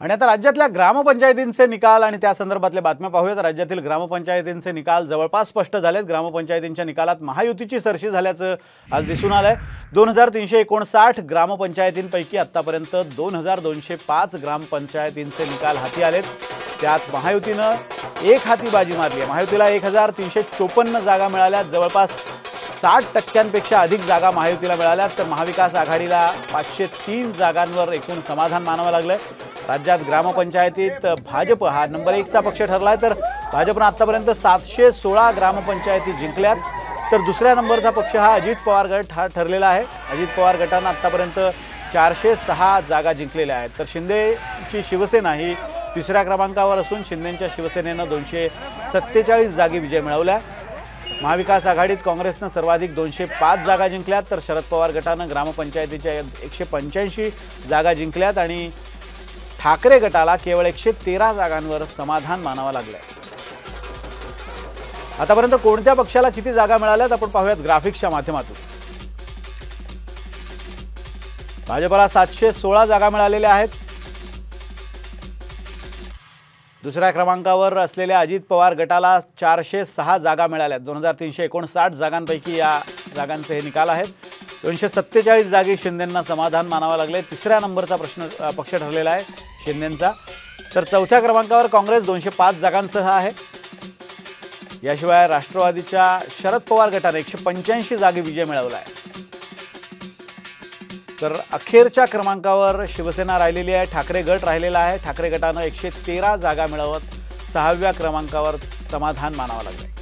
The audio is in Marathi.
आणि आता राज्यातल्या ग्रामपंचायतींचे निकाल आणि त्या संदर्भातल्या बातम्या पाहूयात. राज्यातील ग्रामपंचायतींचे निकाल जवळपास स्पष्ट झालेत. ग्रामपंचायतींच्या निकालात महायुतीची सरशी झाल्याचं आज दिसून आलं आहे दोन हजार तीनशे एकोणसाठ ग्रामपंचायतींपैकी आत्तापर्यंत दोन हजार दोनशे पाच ग्रामपंचायतींचे निकाल हाती आलेत. त्यात महायुतीनं एक हाती बाजी मारली आहे. महायुतीला एक हजार तीनशे चोपन्न जागा मिळाल्या. जवळपास साठ टक्क्यांपेक्षा अधिक जागा महायुतीला मिळाल्या तर महाविकास आघाडीला पाचशे तीन जागांवर एकूण समाधान मानावं लागलं राज्यात ग्रामपंचायतीत भाजप हा नंबर एकचा पक्ष ठरला आहे तर भाजपनं आत्तापर्यंत सातशे सोळा ग्रामपंचायती जिंकल्यात. तर दुसऱ्या नंबरचा पक्ष हा अजित पवार गट हा ठरलेला आहे. अजित पवार गटानं आत्तापर्यंत चारशे सहा जागा जिंकलेल्या आहेत. तर शिंदेची शिवसेना ही तिसऱ्या क्रमांकावर असून शिंदेच्या शिवसेनेनं दोनशे सत्तेचाळीस जागी विजय मिळवल्या. महाविकास आघाडीत काँग्रेसनं सर्वाधिक दोनशे पाच जागा जिंकल्यात तर शरद पवार गटानं ग्रामपंचायतीच्या एकशे पंच्याऐंशी जागा जिंकल्यात आणि ठाकरे गटाला केवळ एकशे तेरा जागांवर समाधान मानावं लागलंय. आतापर्यंत कोणत्या पक्षाला किती जागा मिळाल्यात आपण पाहूयात ग्राफिक्सच्या माध्यमातून. भाजपला सातशे सोळा जागा मिळालेल्या आहेत. दुसऱ्या क्रमांकावर असलेल्या अजित पवार गटाला चारशे सहा जागा मिळाल्या. दोन हजार तीनशे एकोणसाठ जागांपैकी या जागांचे हे निकाल आहेत. दोनशे सत्तेचाळीस जागी शिंदेंना समाधान मानावं लागले तिसऱ्या नंबरचा प्रश्न पक्ष ठरलेला आहे शिंदेंचा. तर चौथ्या क्रमांकावर काँग्रेस दोनशे पाच जागांसह आहे. याशिवाय राष्ट्रवादीच्या शरद पवार गटाने एकशे पंच्याऐंशी जागी विजय मिळवला आहे. तर अखेरच्या क्रमांकावर शिवसेना राहिलेली आहे ठाकरे गट राहिलेला आहे. ठाकरे गटानं एकशे तेरा जागा मिळवत सहाव्या क्रमांकावर समाधान मानावं लागलं